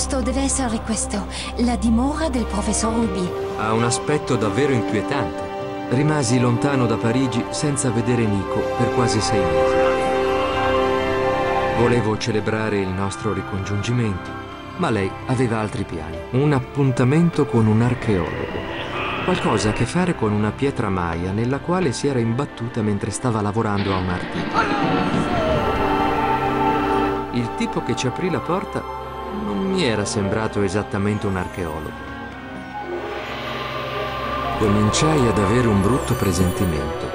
Nico, deve essere questo. La dimora del professor Ruby. Ha un aspetto davvero inquietante. Rimasi lontano da Parigi senza vedere Nico per quasi sei mesi. Volevo celebrare il nostro ricongiungimento, ma lei aveva altri piani. Un appuntamento con un archeologo. Qualcosa a che fare con una pietra maia nella quale si era imbattuta mentre stava lavorando a un articolo. Il tipo che ci aprì la porta non mi era sembrato esattamente un archeologo. Cominciai ad avere un brutto presentimento.